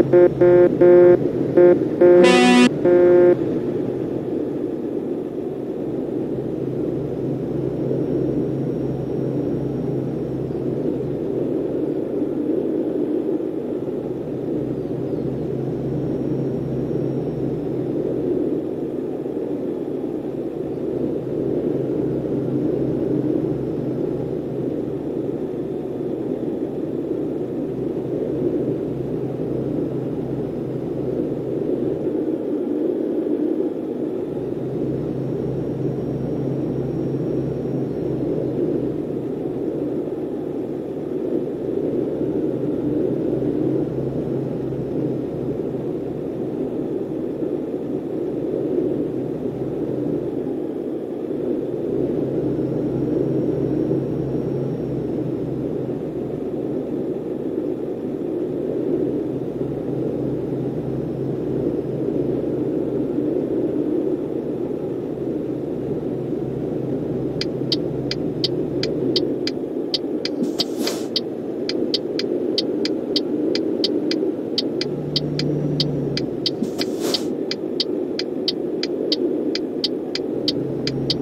Thank you.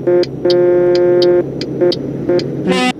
Thank you.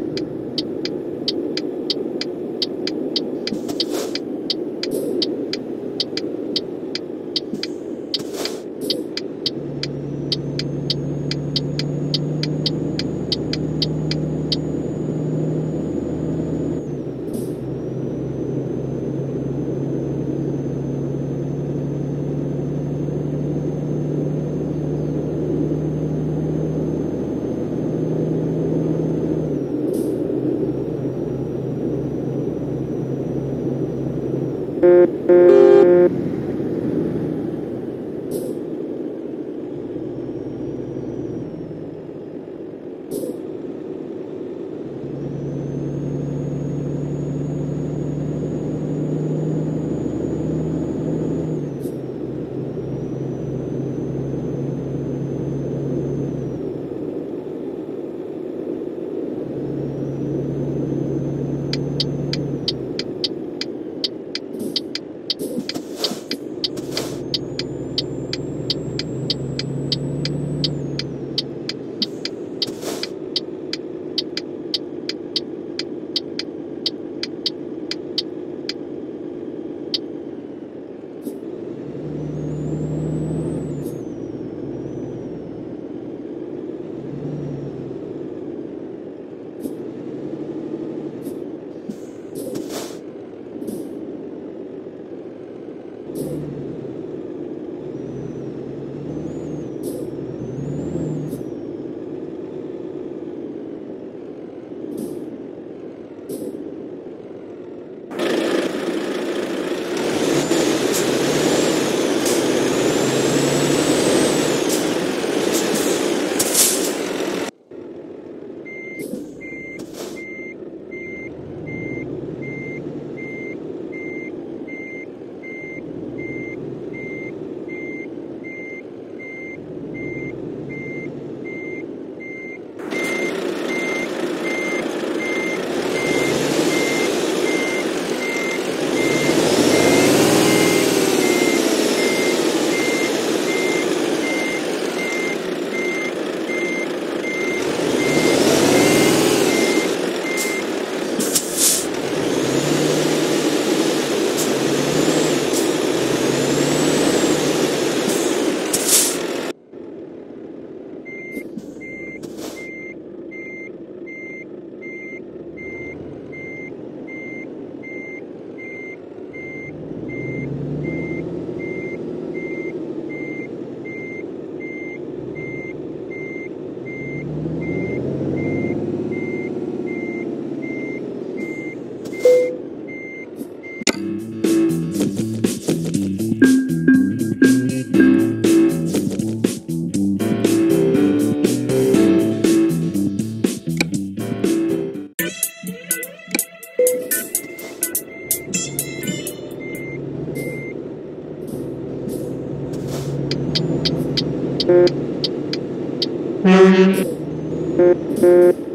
Thank ừ. you.